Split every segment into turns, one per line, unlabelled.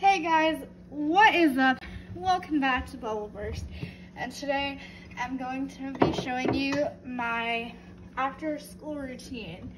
Hey guys, what is up? Welcome back to Bubbleburst. And today I'm going to be showing you my after school routine.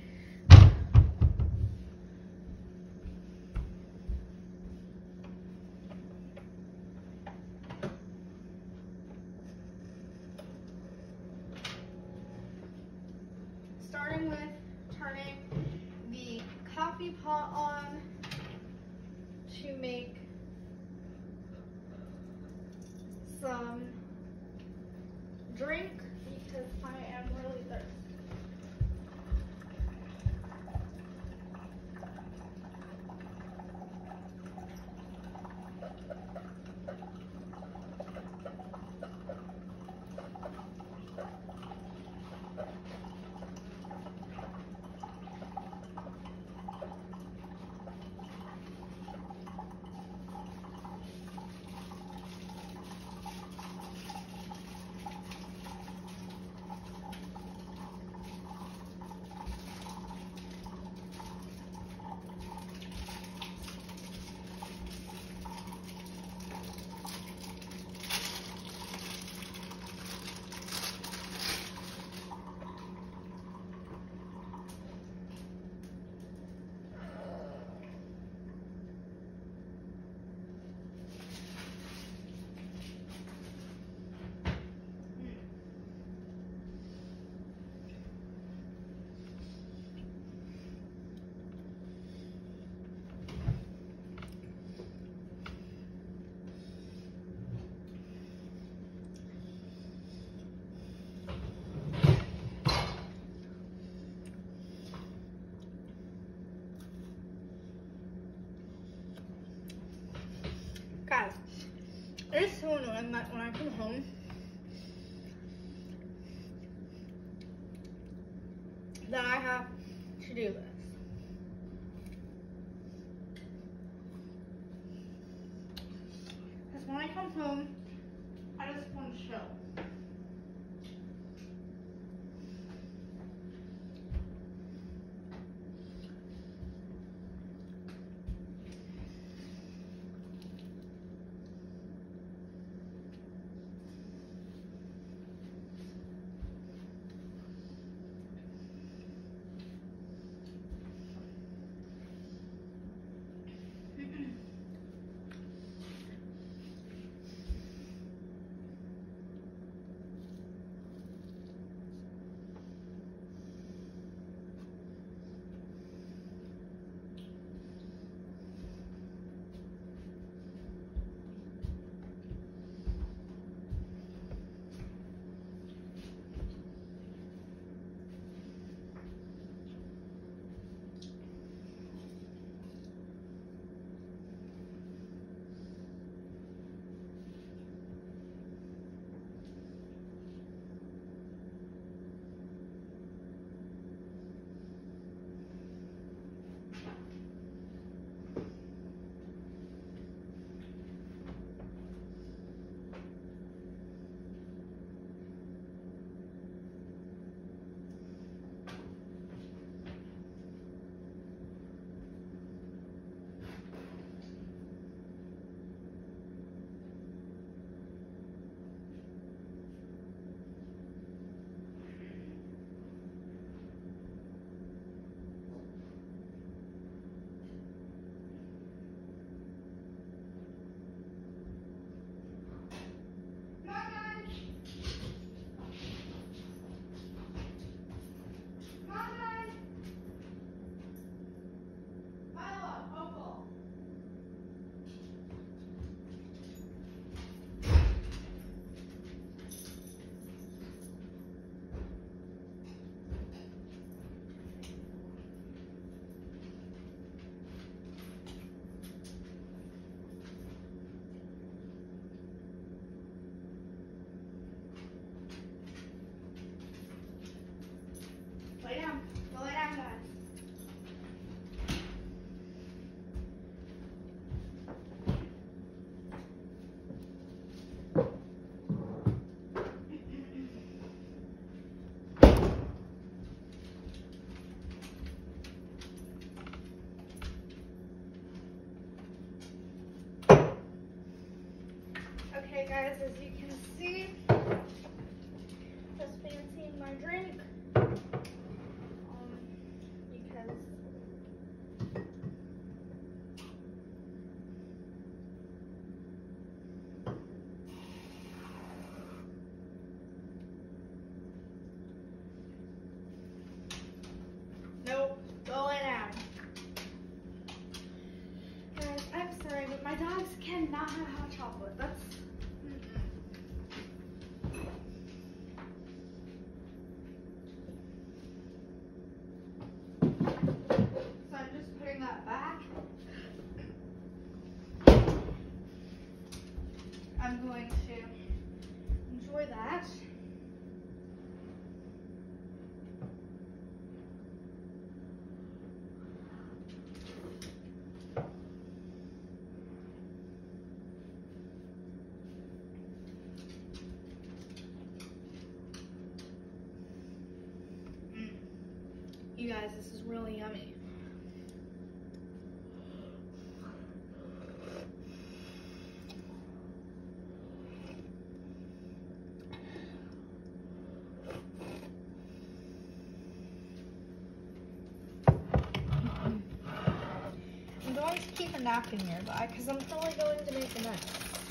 Annoying that when I come home, guys, this is really yummy. keep a napkin here, but because I'm probably going to make a mess.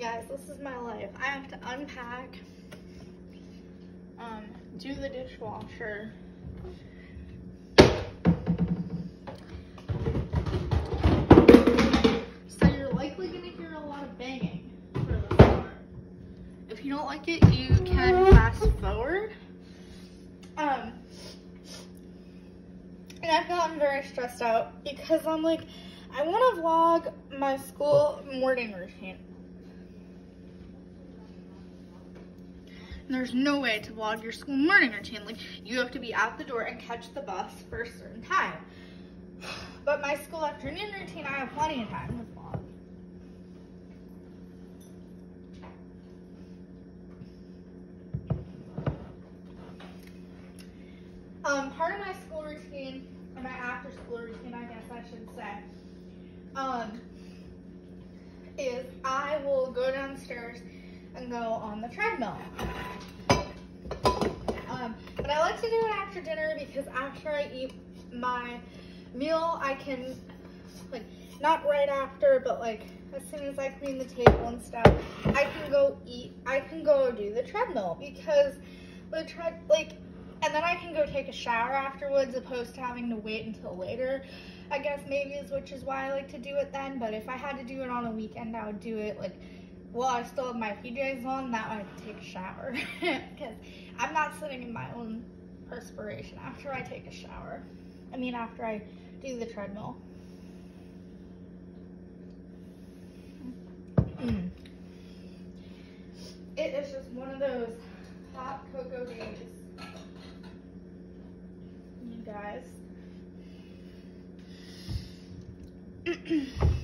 Guys, this is my life. I have to unpack, um, do the dishwasher. So you're likely gonna hear a lot of banging for the. If you don't like it, you can fast forward. Um, and I've gotten very stressed out because I'm like, I want to vlog my school morning routine. There's no way to vlog your school morning routine. Like, you have to be out the door and catch the bus for a certain time. But my school afternoon routine, I have plenty of time to vlog. Um, part of my school routine, or my after school routine, I guess I should say, um, is I will go downstairs and go on the treadmill. Um, but I like to do it after dinner because after I eat my meal, I can, like, not right after, but like as soon as I clean the table and stuff, I can go eat, I can go do the treadmill because the tread, like, and then I can go take a shower afterwards opposed to having to wait until later. I guess maybe is which is why I like to do it then, but if I had to do it on a weekend, I would do it like well, I still have my PJs on, Now I take a shower. Because I'm not sitting in my own perspiration after I take a shower. I mean, after I do the treadmill. Mm. It is just one of those hot cocoa days. You guys.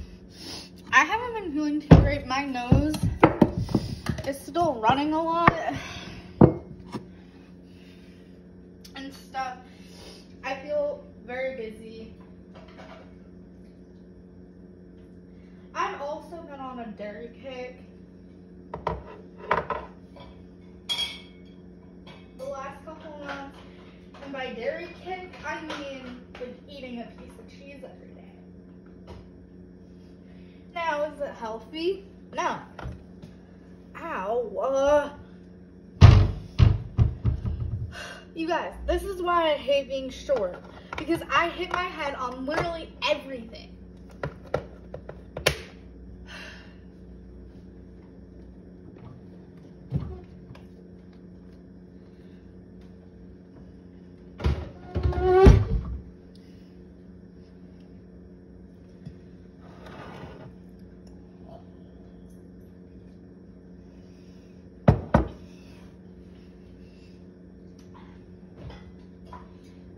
I haven't been feeling too great. My nose is still running a lot and stuff. I feel very busy. I've also been on a dairy kick. The last couple months. And by dairy kick, I mean like eating a piece of cheese every day. Now, is it healthy? No. Ow. Uh. You guys, this is why I hate being short. Because I hit my head on literally everything.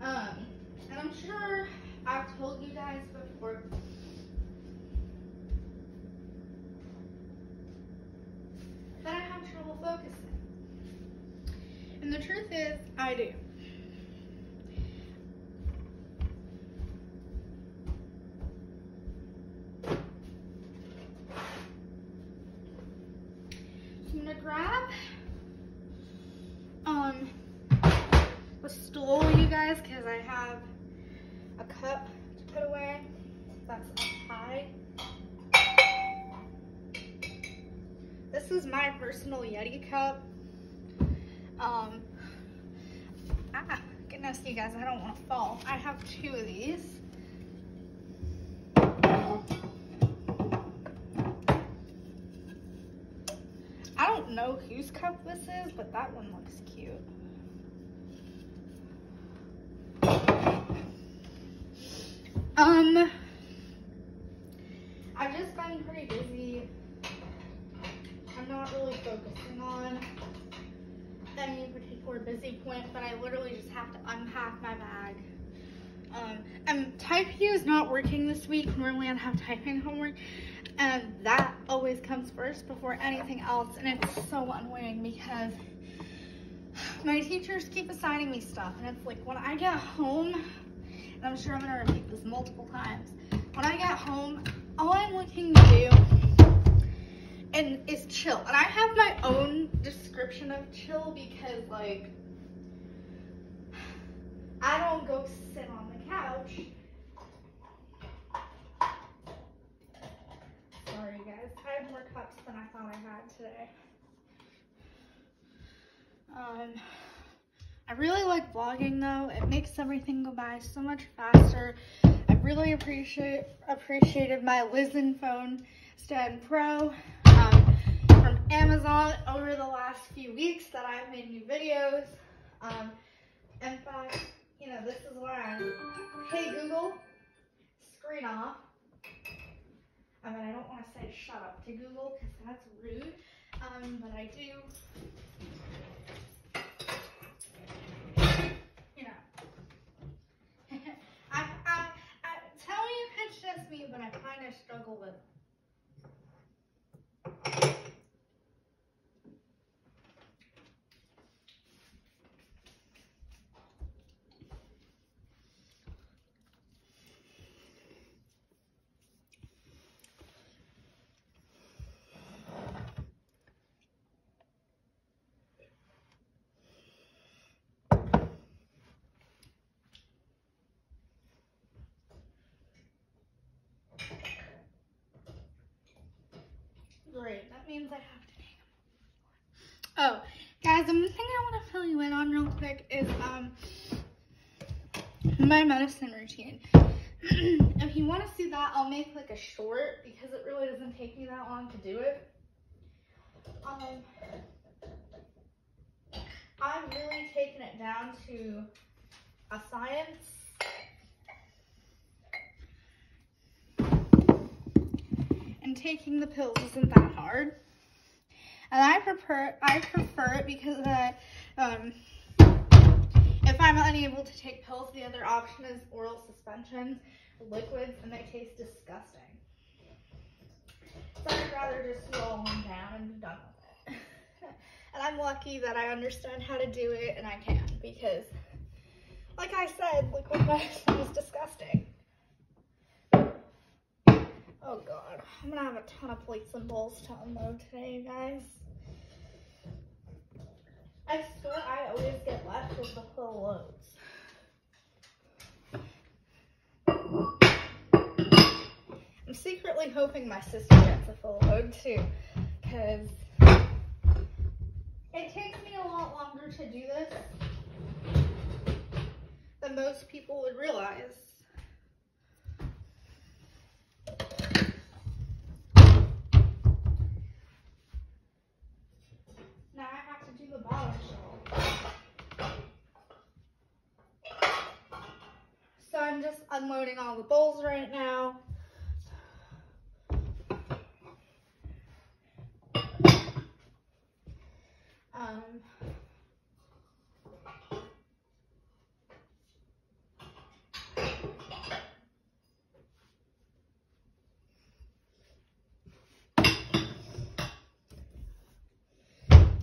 Um, and I'm sure I've told you guys before. That I have trouble focusing. And the truth is, I do. So I'm gonna grab um a stool, you guys, because I have a cup to put away that's up high. This is my personal Yeti cup. Um, ah, goodness, you guys, I don't want to fall. I have two of these. I don't know whose cup this is, but that one looks cute. Um, I've just been pretty busy. I'm not really focusing on any particular busy point, but I literally just have to unpack my bag. Um, and TypeU is not working this week. Normally I have typing homework, and that always comes first before anything else, and it's so annoying because my teachers keep assigning me stuff, and it's like when I get home, and I'm sure I'm gonna repeat this multiple times. When I get home, all I'm looking to do and is chill. And I have my own description of chill because like I don't go sit on the couch. Sorry guys, I have more cups than I thought I had. today. Um, I really like vlogging though. It makes everything go by so much faster. I really appreciate appreciated my Lisen phone stand pro um, from Amazon over the last few weeks that I've made new videos. Um, in fact, you know, this is where I'm, hey Google, screen off. I mean, I don't want to say shut up to Google because that's rude, um, but I do. You know, I, I, I tell me if it's just me, but I kind of struggle with. Great, that means I have to take Oh, guys, the thing I want to fill you in on real quick is um my medicine routine. if you want to see that, I'll make like a short because it really doesn't take me that long to do it. Um, I've really taken it down to a science. And taking the pills isn't that hard. And I prefer I prefer it because I, um, if I'm unable to take pills, the other option is oral suspensions, liquids, and they taste disgusting. So I'd rather just swallow them down and be done with it. and I'm lucky that I understand how to do it, and I can because, like I said, liquid medicine is disgusting. Oh god, I'm gonna have a ton of plates and bowls to unload today, guys. I swear I always get left with the full loads. I'm secretly hoping my sister gets a full load too, because it takes me a lot longer to do this than most people would realize. Now I have to do the bottom shelf. So I'm just unloading all the bowls right now. Um,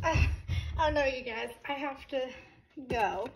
I know you guys, I have to go.